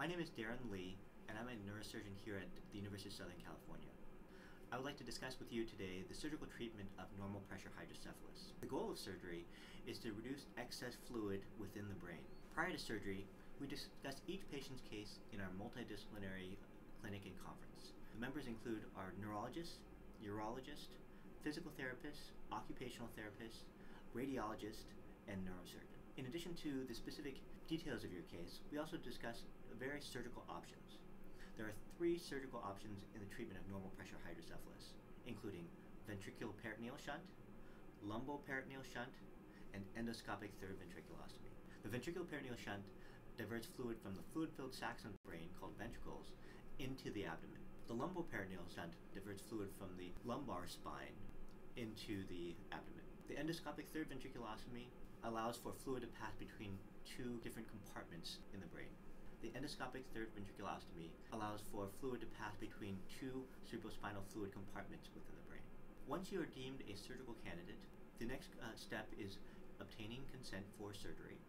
My name is Darrin Lee, and I'm a neurosurgeon here at the University of Southern California. I would like to discuss with you today the surgical treatment of normal pressure hydrocephalus. The goal of surgery is to reduce excess fluid within the brain. Prior to surgery, we discuss each patient's case in our multidisciplinary clinic and conference. The members include our neurologist, urologist, physical therapist, occupational therapist, radiologist, and neurosurgeon. In addition to the specific details of your case, we also discuss various surgical options. There are three surgical options in the treatment of normal pressure hydrocephalus, including ventricular peritoneal shunt, lumboperitoneal shunt, and endoscopic third ventriculostomy. The ventricular peritoneal shunt diverts fluid from the fluid-filled sacs on the brain, called ventricles, into the abdomen. The lumboperitoneal shunt diverts fluid from the lumbar spine into the abdomen. The endoscopic third ventriculostomy allows for fluid to pass between two different compartments in the brain. The endoscopic third ventriculostomy allows for fluid to pass between two cerebrospinal fluid compartments within the brain. Once you are deemed a surgical candidate, the next uh, step is obtaining consent for surgery,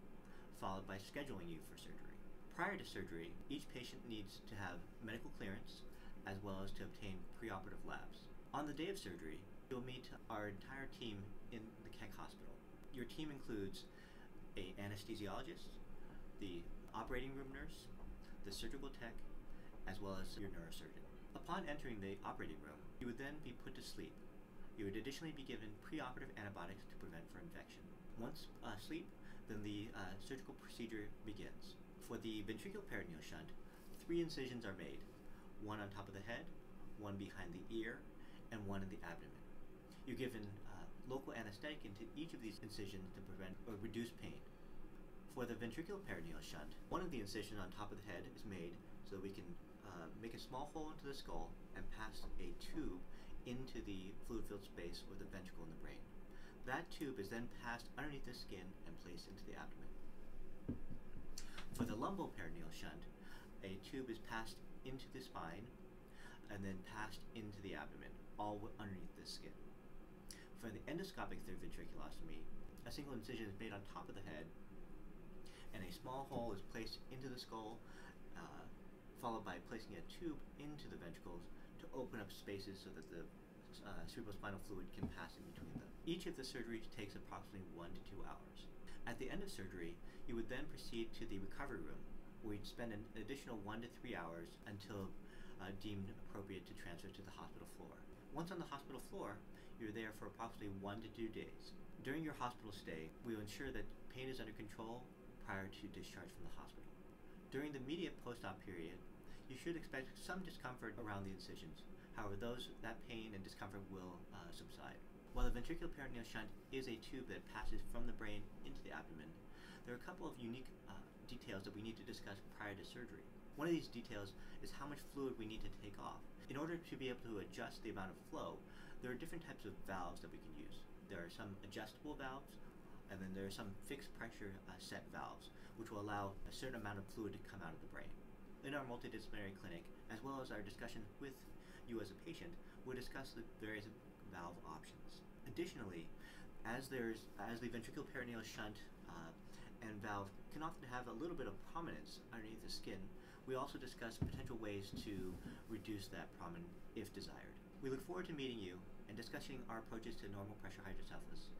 followed by scheduling you for surgery. Prior to surgery, each patient needs to have medical clearance as well as to obtain preoperative labs. On the day of surgery, you'll meet our entire team in the Keck Hospital. Your team includes a anesthesiologist, the operating room nurse, the surgical tech, as well as your neurosurgeon. Upon entering the operating room, you would then be put to sleep. You would additionally be given preoperative antibiotics to prevent for infection. Once uh, asleep, then the uh, surgical procedure begins. For the ventricular peritoneal shunt, three incisions are made, one on top of the head, one behind the ear, and one in the abdomen. You're given uh, local anesthetic into each of these incisions to prevent or reduce pain. For the ventricular peritoneal shunt, one of the incisions on top of the head is made so that we can uh, make a small hole into the skull and pass a tube into the fluid-filled space or the ventricle in the brain. That tube is then passed underneath the skin and placed into the abdomen. For the lumbar lumboperitoneal shunt, a tube is passed into the spine and then passed into the abdomen, all underneath the skin. For the endoscopic third ventriculostomy, a single incision is made on top of the head, and a small hole is placed into the skull, uh, followed by placing a tube into the ventricles to open up spaces so that the uh, cerebrospinal fluid can pass in between them. Each of the surgeries takes approximately one to two hours. At the end of surgery, you would then proceed to the recovery room, where you'd spend an additional one to three hours until uh, deemed appropriate to transfer to the hospital floor. Once on the hospital floor, you're there for approximately one to two days. During your hospital stay, we will ensure that pain is under control prior to discharge from the hospital. During the immediate post-op period, you should expect some discomfort around the incisions. However, those that pain and discomfort will uh, subside. While the ventricular peritoneal shunt is a tube that passes from the brain into the abdomen, there are a couple of unique uh, details that we need to discuss prior to surgery. One of these details is how much fluid we need to take off. In order to be able to adjust the amount of flow, there are different types of valves that we can use. There are some adjustable valves, and then there are some fixed pressure uh, set valves, which will allow a certain amount of fluid to come out of the brain. In our multidisciplinary clinic, as well as our discussion with you as a patient, we'll discuss the various valve options. Additionally, as there's as the ventricular peritoneal shunt uh, and valve can often have a little bit of prominence underneath the skin, we also discuss potential ways to reduce that prominence if desired. We look forward to meeting you and discussing our approaches to normal pressure hydrocephalus.